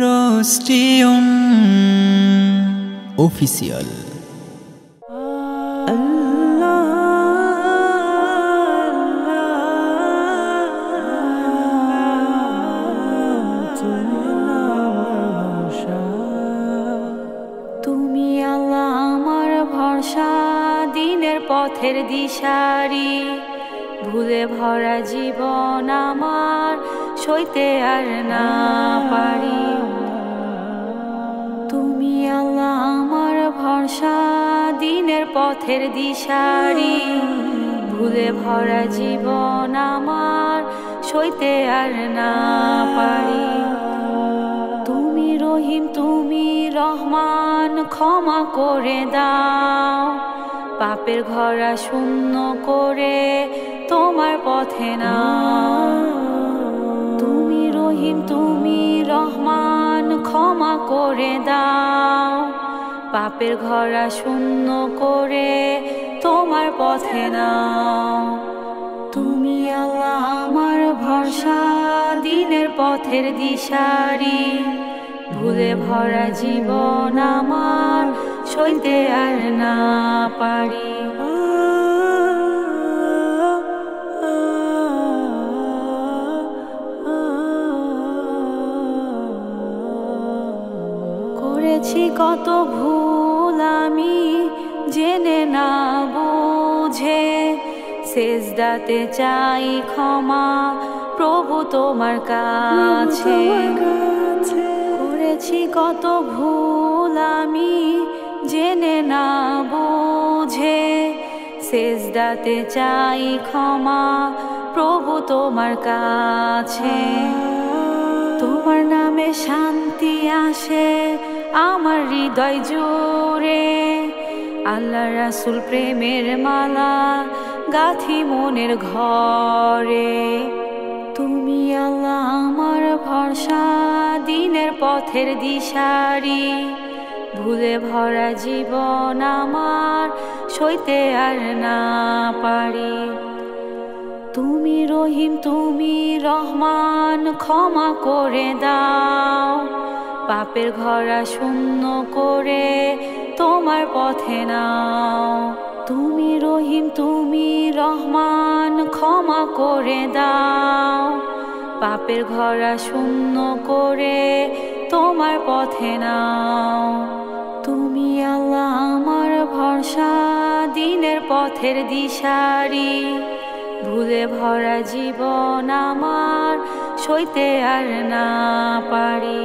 রোস্টিউন official. তুমি আল্লাহ আমার পথের দিশারি। ভুলে ভরা জীবন আমার, সইতে আর না পারি তুমি আল্লাহ আমার ভরসা, দিনের পথের দিশারি। ভুলে ভরা জীবন আমার, সইতে আর না পারি তুমি রহিম, তুমি রহমান, ক্ষমা করে দাও। পাপের ঘরা শূন্য করে তোমার পথে নাও তুমি রহিম, তুমি রহমান, ক্ষমা করে দাও। পাপের ঘরা শূন্য করে তোমার পথে নাও তুমি আল্লাহ আমার ভরসা, দিনের পথের দিশারি। ভুলে ভরা জীবন আমার সইতে আর না। পারি। করেছি কত ভুল আমি, জেনে না বুঝে। শেষদাতে চাই ক্ষমা, প্রভু তোমার কাছে। করেছি কত ভুল আমি, জেনে না শেষদাতে চাই ক্ষমা। প্রভু তোমার কাছে। তোমার নামে শান্তি আসে, আমার হৃদয় জোরে আল্লাহ রাসুল প্রেমের মালা, গাথি মনের ঘরে। তুমি আল্লাহ আমার ভরসা, দিনের পথের দিশারি। ভুলে ভরা জীবন আমার সইতে আর না পারি। তুমি রহিম, তুমি রহমান, ক্ষমা করে দাও। পাপের ঘরা শূন্য করে তোমার পথে নাও। তুমি রহিম, তুমি রহমান, ক্ষমা করে দাও। পাপের ঘরা শূন্য করে তোমার পথে নাও। তুমি আল্লাহ আমার ভরসা, দিনের পথের দিশারি। ভুলে ভরা জীবন আমার সইতে আর না পারি।